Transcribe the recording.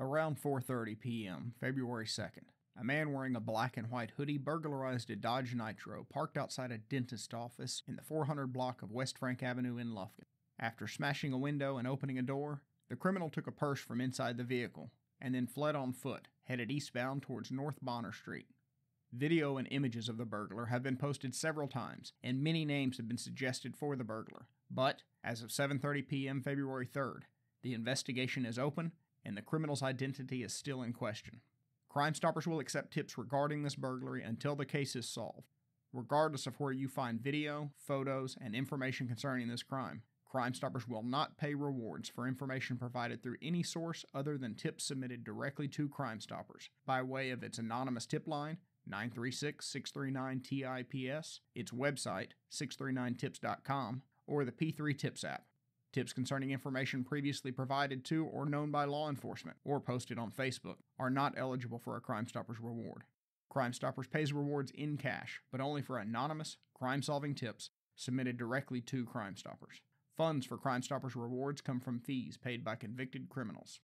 Around 4:30 p.m., February 2nd, a man wearing a black and white hoodie burglarized a Dodge Nitro parked outside a dentist office in the 400 block of West Frank Avenue in Lufkin. After smashing a window and opening a door, the criminal took a purse from inside the vehicle and then fled on foot, headed eastbound towards North Bonner Street. Video and images of the burglar have been posted several times, and many names have been suggested for the burglar. But as of 7:30 p.m. February 3rd, the investigation is open and the criminal's identity is still in question. Crime Stoppers will accept tips regarding this burglary until the case is solved. Regardless of where you find video, photos, and information concerning this crime, Crime Stoppers will not pay rewards for information provided through any source other than tips submitted directly to Crime Stoppers by way of its anonymous tip line 936 639 TIPS, its website 639tips.com, or the P3 Tips app. Tips concerning information previously provided to or known by law enforcement or posted on Facebook are not eligible for a Crime Stoppers reward. Crime Stoppers pays rewards in cash, but only for anonymous, crime solving tips submitted directly to Crime Stoppers. Funds for Crime Stoppers rewards come from fees paid by convicted criminals.